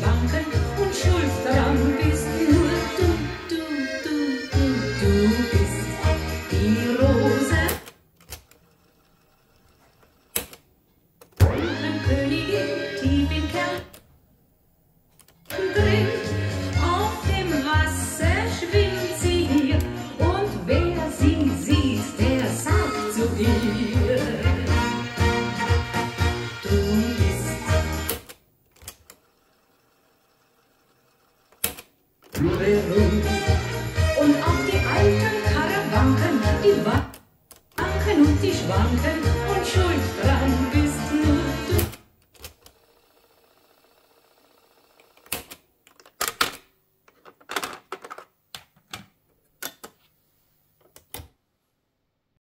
Banken Und auch die alten Karawanken, die wanken und die schwanken,